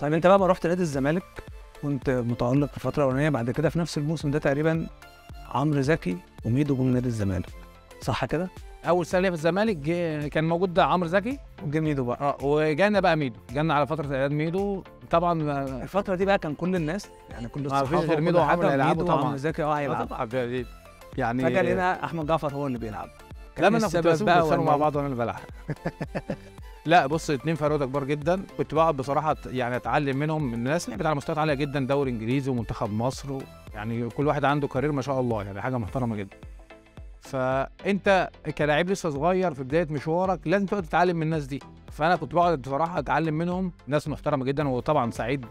طيب انت بقى ما رحت نادي الزمالك كنت متألق في الفترة الأولانية بعد كده في نفس الموسم ده تقريبا عمرو زكي وميدو جم نادي الزمالك. صح كده؟ أول سنة في الزمالك كان موجود ده عمرو زكي. وجه ميدو بقى. آه وجانا بقى ميدو. جانا على فترة إعداد ميدو. طبعا ما- الفترة دي بقى كان كل الناس يعني كل ما الصحافة فيش غير ميدو وعمرو هيلعبوا طبعا. وعمرو زكي آه آه هيلعب طبعا. يعني- يعني فجأة لقينا أحمد جعفر هو اللي بيلعب. كان لا ما أنا كنت بقى مع بعض وأنا اللي بلعب. لا بص اتنين فراوده كبار جدا. كنت بقعد بصراحة يعني أتعلم منهم. من ناس لعبت على مستويات عالية جدا دوري إنجليزي ومنتخب مصر. و... يعني كل واحد عنده career ما شاء الله يعني حاجة محترمة جدا. فأنت كلاعب لسه صغير في بداية مشوارك لازم تقعد تتعلم من الناس دي. فأنا كنت بقعد بصراحة أتعلم منهم ناس محترمة جدا وطبعا سعيد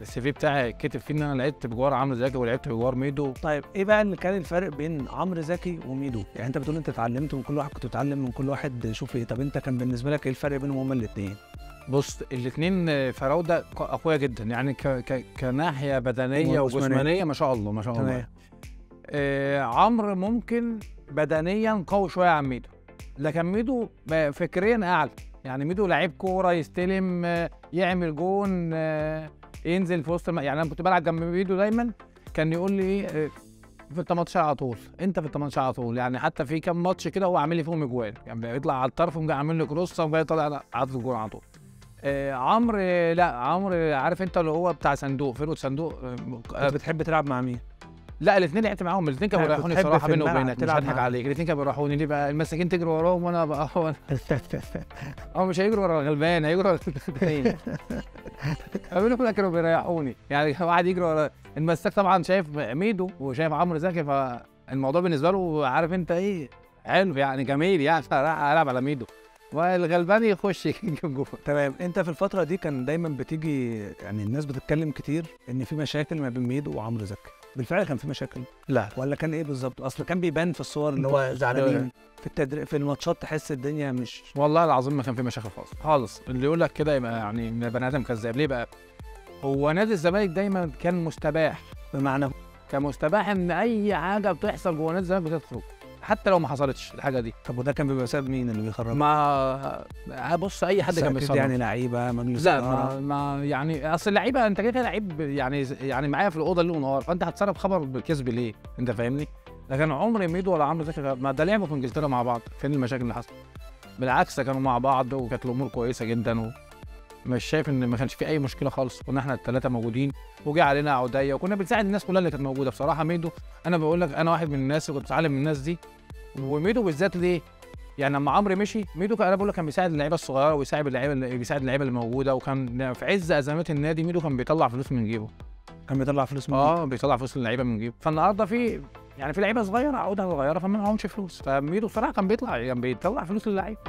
ال CV بتاعي كتب فيه إن أنا لعبت بجوار عمرو زكي ولعبت بجوار ميدو طيب إيه بقى اللي كان الفرق بين عمرو زكي وميدو؟ يعني أنت بتقول أنت اتعلمت من كل واحد كنت بتتعلم من كل واحد شوف إيه طب أنت كان بالنسبة لك إيه الفرق بينهم هما الاثنين؟ بص الاثنين فراودة أقوياء جدا يعني ك... ك... كناحية بدنية. وجسمانية ما شاء الله ما شاء الله آه عمرو ممكن بدنيا قوي شوية عن ميدو لكن ميدو فكريا أعلى يعني ميدو لعيب كورة يستلم آه، يعمل جون آه، ينزل في وسط الم... يعني أنا كنت بلعب جنب ميدو دايما كان يقول لي إيه آه، في ال 18 على طول أنت في ال 18 على طول يعني حتى في كام ماتش كده هو عامل لي فيهم أجوان يعني بيطلع على الطرف وقام جاي عامل لي cross وقام جاي طالع عاطف الجون على طول آه عمرو لا عمرو عارف أنت اللي هو بتاع صندوق فرقة صندوق آه، بتحب تلعب مع مين؟ لا الاثنين لعبت معاهم الاثنين كانوا بيريحوني بصراحه في بيني وبينك مش هضحك. عليك الاثنين كانوا بيريحوني ليه بقى المساكين تجري وراهم وأنا بقى هو هو مش هيجروا ورا الغلبان هيجروا ورا الاثنين كلهم كانوا بيريحوني. يعني واحد يجري ورا المساك طبعا شايف ميدو وشايف عمرو زكي فالموضوع بالنسبة له عارف انت إيه حلو يعني جميل يعني. فراح ألعب على ميدو. والغلبان يخش يجيب جول. تمام. انت في الفترة دي كان دايما بتيجي يعني الناس بتتكلم كتير إن في مشاكل ما بين ميدو وعمرو زكي. بالفعل كان في مشاكل. لا. ولا كان إيه بالظبط؟ أصل كان بيبان في الصور اللي هو زعلانين في التدريب في الماتشات تحس الدنيا مش والله العظيم ما كان في مشاكل خالص. خالص. اللي يقول لك كده يبقى يعني بني آدم كذاب. ليه بقى؟ هو نادي الزمالك دايما كان مستباح. بمعنى؟ كان مستباح إن أي حاجة بتحصل جوه نادي الزمالك بتخرج حتى لو ما حصلتش الحاجة دي طب وده كان بيبقى بسبب مين اللي بيخرج ما بص أي حد كان بيصرف يعني لعيبة مجلس لا. ما, ما يعني أصل اللعيبة أنت كده كده لعيب يعني يعني معايا في الأوضة ليل ونهار فأنت هتصرف خبر بالكذب ليه؟ أنت فاهمني؟ لكن عمري ميدو ولا عمرو زكي ما ده لعبوا في إنجلترا مع بعض فين المشاكل اللي حصلت؟ بالعكس كانوا مع بعض وكانت الأمور كويسة جدا و مش شايف إن ما كانش في أي مشكلة خالص كنا إحنا الثلاثه موجودين وجي علينا عودية وكنا بنساعد الناس كلها اللي كانت موجودة. بصراحة ميدو أنا بقول لك أنا واحد من الناس اللي كنت بتعلم من الناس دي. وميدو بالذات ليه؟ يعني لما عمرو مشي ميدو كان أنا بقول لك كان بيساعد اللعيبة الصغيرة ويساعد اللعيبة اللي بيساعد اللعيبة اللي موجودة وكان في عز أزمات النادي ميدو كان بيطلع فلوس من جيبه. كان بيطلع فلوس من آه بيطلع فلوس للعيبة من جيبه. فالنهاردة في يعني في لعيبة صغيرة عقودها صغيرة فما معهمش فلوس. فميدو بصراحة كان بيطلع كان بيطلع فلوس للعيبه